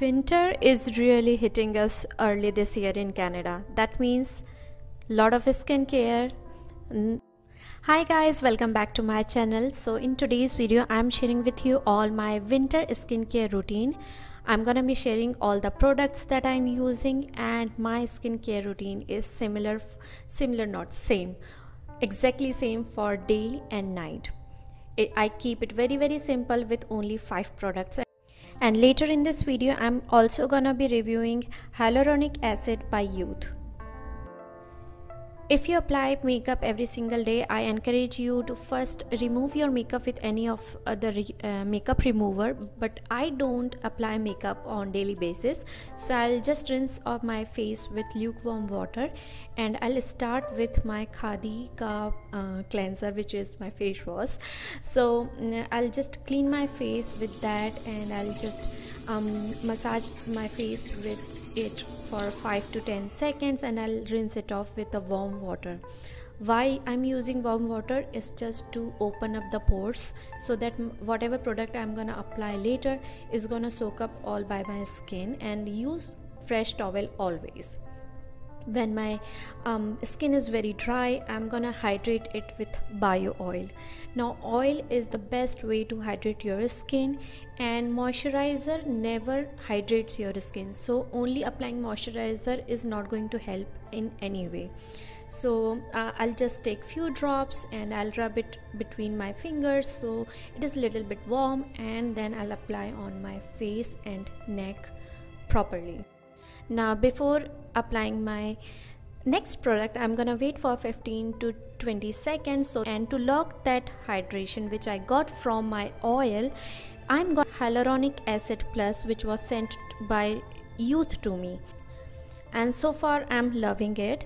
Winter is really hitting us early this year in Canada. That means lot of skincare. Hi guys, welcome back to my channel. So in today's video, I'm sharing with you all my winter skincare routine. I'm gonna be sharing all the products that I'm using and my skincare routine is similar, similar not same, exactly same for day and night. I keep it very very simple with only five products and later in this video i'm also gonna be reviewing hyaluronic acid by Yeouth if you apply makeup every single day i encourage you to first remove your makeup with any of the uh, makeup remover but i don't apply makeup on daily basis. So i'll just rinse off my face with lukewarm water and i'll start with my khadi ka uh, cleanser which is my face wash. So mm, i'll just clean my face with that and i'll just um, massage my face with it for 5 to 10 seconds and I'll rinse it off with the warm water. Why I'm using warm water is just to open up the pores so that whatever product I'm gonna apply later is gonna soak up all by my skin and use fresh towel always when my um, skin is very dry i'm gonna hydrate it with bio oil. Now oil is the best way to hydrate your skin and moisturizer never hydrates your skin. So only applying moisturizer is not going to help in any way. So uh, i'll just take few drops and i'll rub it between my fingers so it is a little bit warm and then i'll apply on my face and neck properly now before applying my next product i'm gonna wait for 15 to 20 seconds so and to lock that hydration which i got from my oil i'm got hyaluronic acid plus which was sent by Yeouth to me. And so far i'm loving it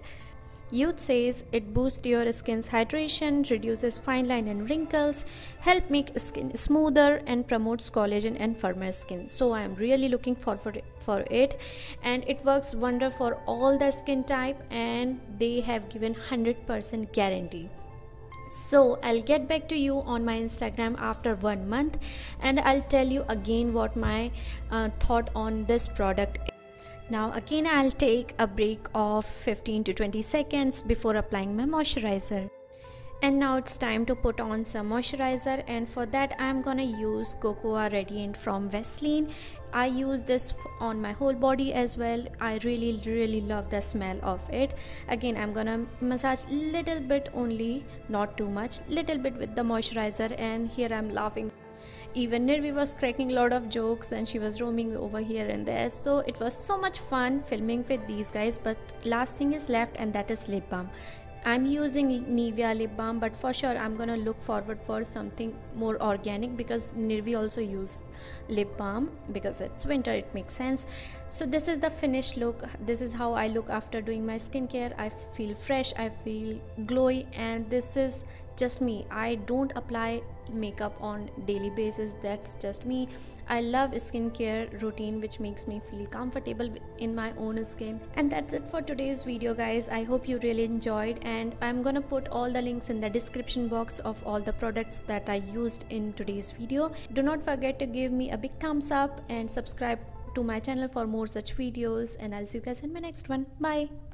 Yeouth says it boosts your skin's hydration, reduces fine line and wrinkles, help make skin smoother and promotes collagen and firmer skin. So I am really looking forward for it and it works wonder for all the skin type and they have given 100% guarantee so i'll get back to you on my instagram after one month and i'll tell you again what my uh, thought on this product now again I'll take a break of 15 to 20 seconds before applying my moisturizer. And now it's time to put on some moisturizer and for that I'm gonna use Cocoa Radiant from Vaseline. I use this on my whole body as well. I really really love the smell of it. Again I'm gonna massage little bit only, not too much, little bit with the moisturizer and here I'm laughing even Nirvi was cracking a lot of jokes and she was roaming over here and there. So it was so much fun filming with these guys. But last thing is left and that is lip balm. I'm using Nivea lip balm but for sure I'm gonna look forward for something more organic because Nirvi also use lip balm because it's winter it makes sense so this is the finished look this is how I look after doing my skincare I feel fresh I feel glowy and this is just me I don't apply makeup on daily basis. That's just me. I love skincare routine which makes me feel comfortable in my own skin. And that's it for today's video guys. I hope you really enjoyed and I'm gonna put all the links in the description box of all the products that I used in today's video. Do not forget to give me a big thumbs up and subscribe to my channel for more such videos and I'll see you guys in my next one. Bye